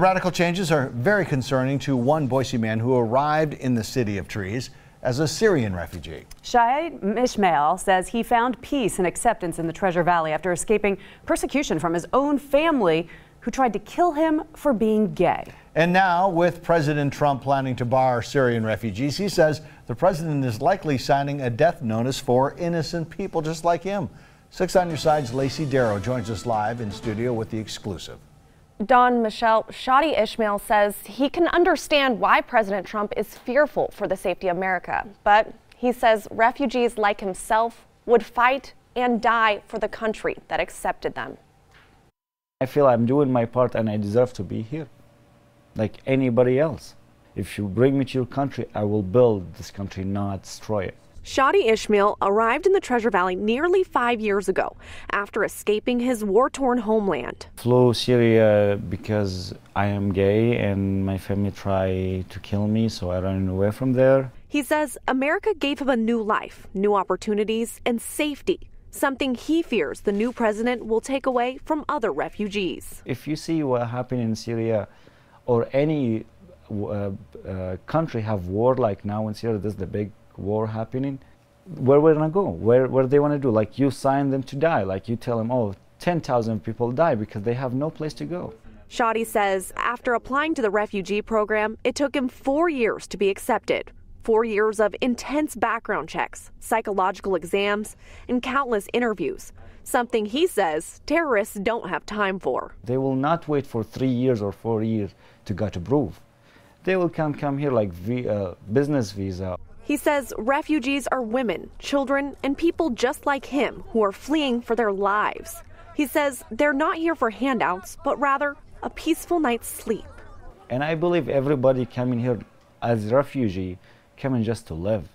Radical changes are very concerning to one Boise man who arrived in the City of Trees as a Syrian refugee. Shadi Ishmael says he found peace and acceptance in the Treasure Valley after escaping persecution from his own family who tried to kill him for being gay. And now, with President Trump planning to bar Syrian refugees, he says the president is likely signing a death notice for innocent people just like him. Six on your side's Lacey Darrow joins us live in studio with the exclusive. Don Michelle Shadi Ishmael says he can understand why President Trump is fearful for the safety of America, but he says refugees like himself would fight and die for the country that accepted them. I feel I'm doing my part and I deserve to be here, like anybody else. If you bring me to your country, I will build this country, not destroy it. Shadi Ishmael arrived in the Treasure Valley nearly five years ago after escaping his war torn homeland. Flew Syria because I am gay and my family tried to kill me, so I ran away from there. He says America gave him a new life, new opportunities, and safety. Something he fears the new president will take away from other refugees. If you see what happened in Syria or any uh, uh, country have war like now in Syria, this is the big war happening, where we're gonna go? Where where they want to do? Like you sign them to die. Like you tell them, oh, 10,000 people die because they have no place to go. Shadi says after applying to the refugee program, it took him four years to be accepted. Four years of intense background checks, psychological exams, and countless interviews. Something he says terrorists don't have time for. They will not wait for three years or four years to get approved. They will come come here like uh, business visa. He says refugees are women, children, and people just like him who are fleeing for their lives. He says they're not here for handouts, but rather a peaceful night's sleep. And I believe everybody coming here as refugee coming just to live,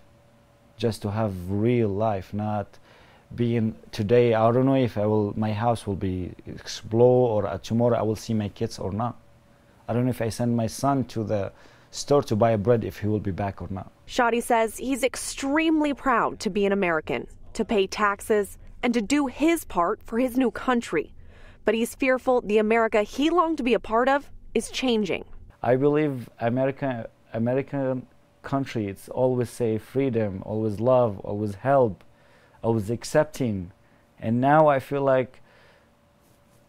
just to have real life, not being today. I don't know if I will, my house will be explode or tomorrow I will see my kids or not. I don't know if I send my son to the store to buy a bread if he will be back or not. Shadi says he's extremely proud to be an American, to pay taxes, and to do his part for his new country. But he's fearful the America he longed to be a part of is changing. I believe America, American country, it's always say freedom, always love, always help, always accepting. And now I feel like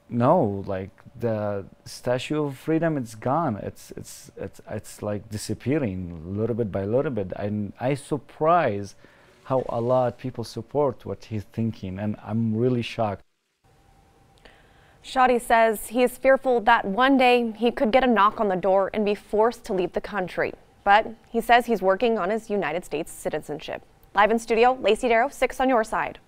no like the statue of freedom it's gone it's it's it's it's like disappearing little bit by little bit and i surprise how a lot people support what he's thinking and i'm really shocked Shadi says he is fearful that one day he could get a knock on the door and be forced to leave the country. But he says he's working on his United States citizenship. Live in studio, Lacey Darrow, 6 on your side.